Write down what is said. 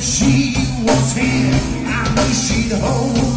she was here, I knew she'd hold.